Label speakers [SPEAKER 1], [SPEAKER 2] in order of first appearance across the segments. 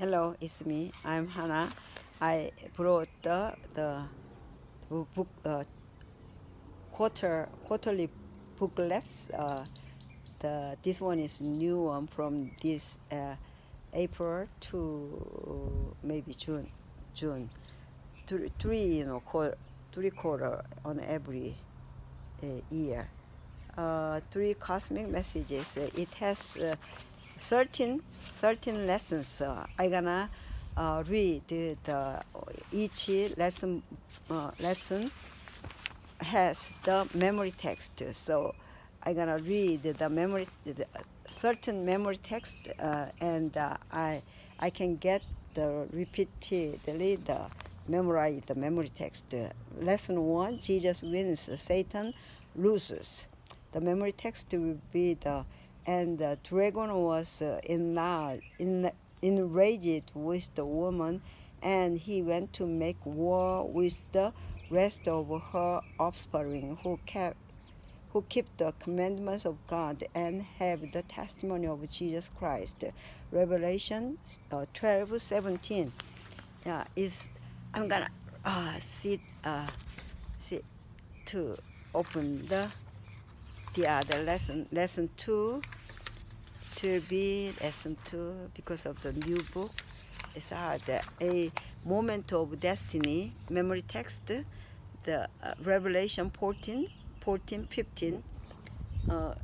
[SPEAKER 1] Hello, it's me. I'm Hana. I brought the, the book uh, quarter quarterly booklets. Uh, the this one is new one from this uh, April to maybe June. June. Three, three you know, quarter, three quarter on every uh, year. Uh, three cosmic messages. It has uh, 13, 13 lessons. Uh, I gonna uh, read the, each lesson uh, lesson has the memory text. So I'm gonna read the memory the certain memory text uh, and uh, I I can get the repeatedly the memorize the memory text. lesson one: Jesus wins, Satan loses. The memory text will be the and the dragon was uh, enlarged, enraged with the woman, and he went to make war with the rest of her offspring who kept who keep the commandments of God and have the testimony of Jesus Christ. Revelation uh, 12, 17. Yeah, is I'm gonna uh, sit uh, sit to open the the other lesson, lesson two, to be lesson two because of the new book. It's hard. A moment of destiny, memory text, the uh, Revelation 14, 14, 15. Uh,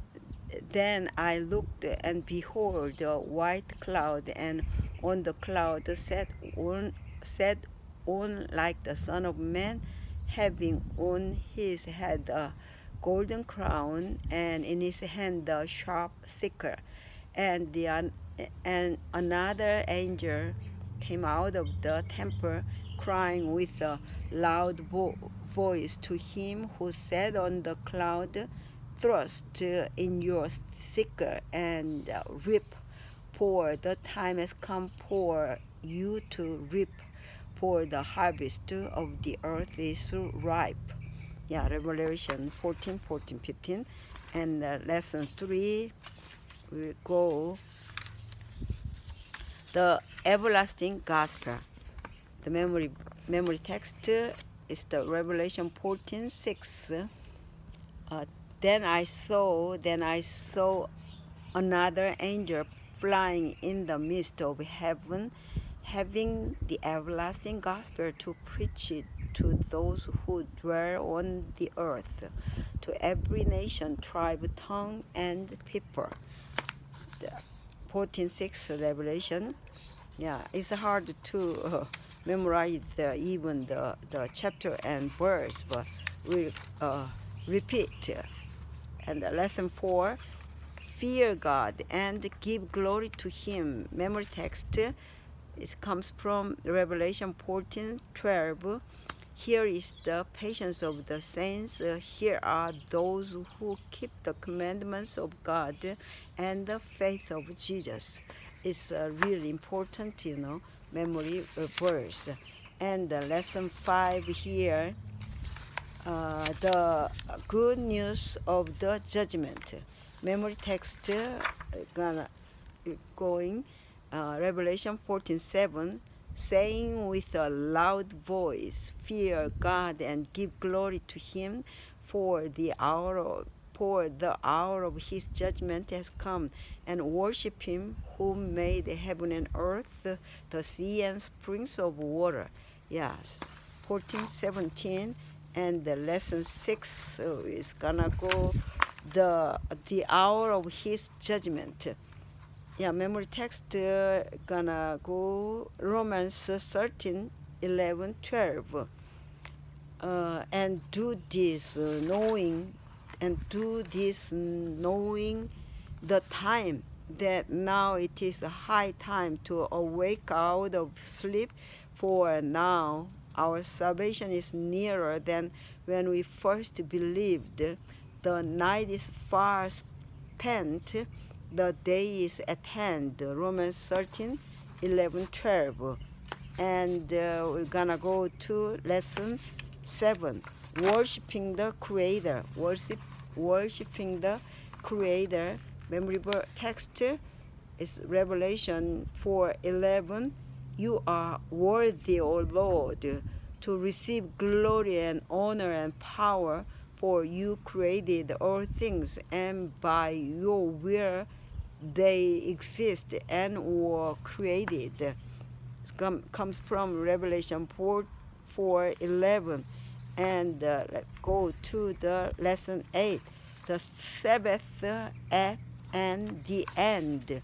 [SPEAKER 1] then I looked and behold a white cloud, and on the cloud sat on, sat on like the Son of Man, having on his head a golden crown and in his hand the sharp sickle and the and another angel came out of the temple crying with a loud vo voice to him who sat on the cloud thrust in your sickle and reap for the time has come for you to reap for the harvest of the earth is ripe yeah revelation 14 14 15 and uh, lesson 3 we go the everlasting gospel. The memory memory text is the revelation 14 6 uh, then i saw then i saw another angel flying in the midst of heaven having the everlasting gospel to preach it to those who dwell on the earth, to every nation, tribe, tongue, and people. The 14.6 Revelation. Yeah, it's hard to uh, memorize the, even the, the chapter and verse, but we uh, repeat. And lesson 4, fear God and give glory to Him. Memory text. It comes from Revelation 14, 12 here is the patience of the saints. Uh, here are those who keep the commandments of God and the faith of Jesus. It's a really important, you know, memory verse. And uh, lesson five here, uh, the good news of the judgment. Memory text uh, gonna going uh, Revelation 14 7 saying with a loud voice, Fear God and give glory to Him, for the hour of, for the hour of His judgment has come, and worship Him who made heaven and earth, the sea and springs of water. Yes, 14, 17, and the lesson six uh, is gonna go the the hour of His judgment yeah memory text uh, gonna go romans 13 11 12 uh, and do this uh, knowing and do this knowing the time that now it is a high time to awake out of sleep for now our salvation is nearer than when we first believed. The night is far spent the day is at hand. Romans 13 11 12 and uh, we're gonna go to lesson 7 worshiping the creator. Worship worshiping the creator. Memorable text It's Revelation 4:11. You are worthy, O Lord, to receive glory and honor and power, for you created all things, and by your will they exist and were created. Comes from Revelation 4 4 11. And uh, let's go to the lesson 8 the Sabbath at and the end.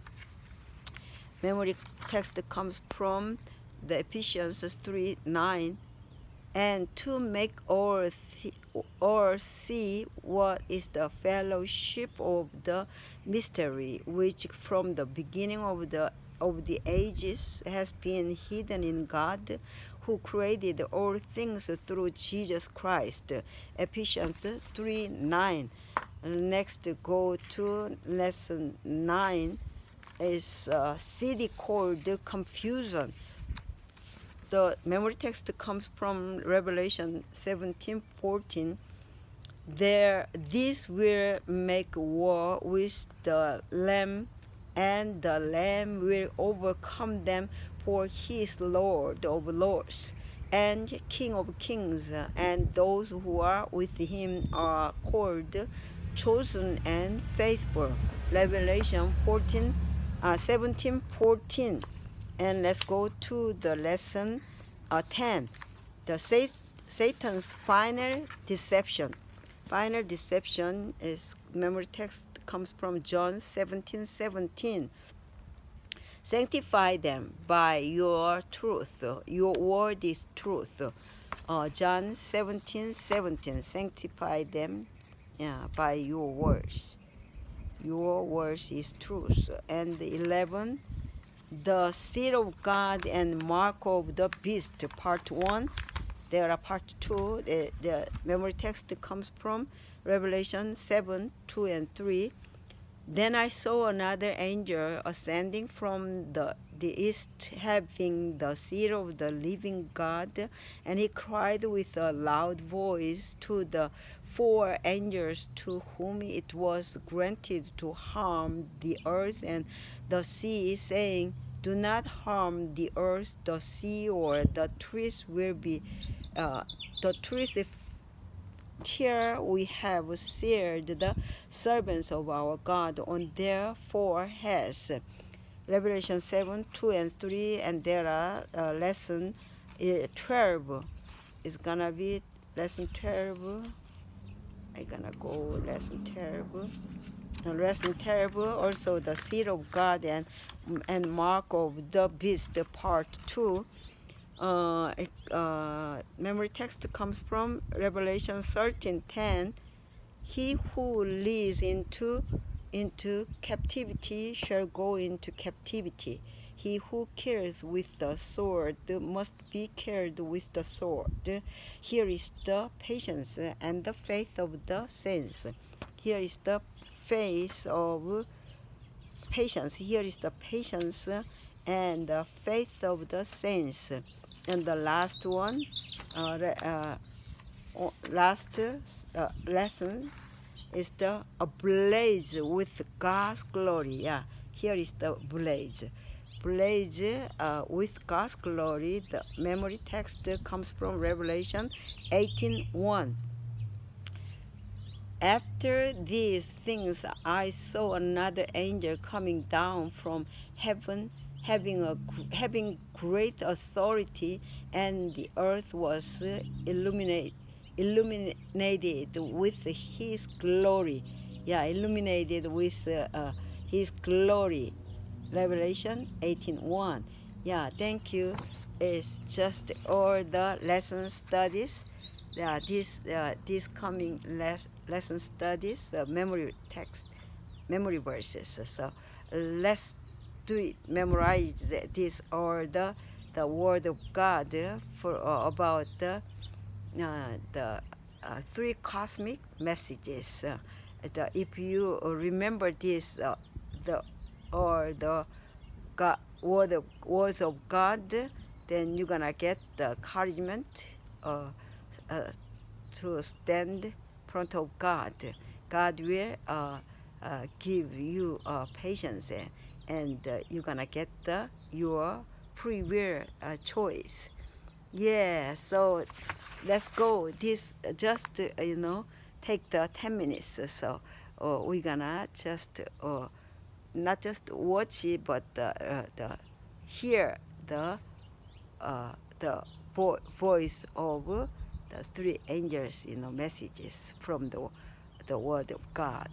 [SPEAKER 1] Memory text comes from the Ephesians 3 9 and to make all, all see what is the fellowship of the mystery which from the beginning of the of the ages has been hidden in God who created all things through Jesus Christ. Ephesians 3 9. Next, go to lesson 9 is a city called confusion the memory text comes from Revelation 17 14. There, this will make war with the Lamb, and the Lamb will overcome them, for he is Lord of lords and King of kings, and those who are with him are called chosen and faithful. Revelation 14, uh, 17 14 and let's go to the lesson uh, 10 the satan's final deception. Final deception is memory text comes from john 17 17 sanctify them by your truth. Your word is truth. Uh, john 17 17 sanctify them yeah, by your words. Your words is truth. And 11 the seed of God and mark of the beast, part one. There are part two. The, the memory text comes from Revelation 7, 2 and 3. Then I saw another angel ascending from the, the east, having the seal of the living God, and he cried with a loud voice to the four angels to whom it was granted to harm the earth and the sea, is saying, Do not harm the earth, the sea, or the trees will be uh, the trees if here we have seared the servants of our God on their foreheads. Revelation 7, 2 and 3, and there are uh, lesson uh, 12. It's gonna be lesson 12. I'm gonna go lesson 12 lesson terrible also the seed of god and and mark of the beast part 2 uh, uh, memory text comes from revelation 13 10 he who leads into into captivity shall go into captivity. He who kills with the sword must be killed with the sword. Here is the patience and the faith of the saints. Here is the face of patience. Here is the patience and the faith of the saints. And the last one, uh, uh, last uh, lesson is the blaze with God's glory. Yeah, here is the blaze. Blaze uh, with God's glory. The memory text comes from Revelation 18:1. After these things, I saw another angel coming down from heaven, having a having great authority, and the earth was illuminated illuminated with His glory. Yeah, illuminated with uh, uh, His glory. Revelation 18:1. Yeah, thank you. It's just all the lesson studies uh, this uh, this coming les lesson studies uh, memory text memory verses. So let's do it memorize this or the the word of God for uh, about the the uh, three cosmic messages. The, if you remember this the or the God, word of, words of God then you're gonna get the encouragement uh, to stand front of God. God will uh, uh, give you uh, patience. and uh, you're gonna get the your free will uh, choice. Yeah, so let's go. This just you know take the ten minutes. So uh, we're gonna just not just watch it, but the the hear the the vo voice of the three angels, you know, messages from the the word of God,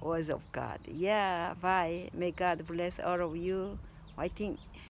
[SPEAKER 1] words of God. Yeah, bye. May God bless all of you. I think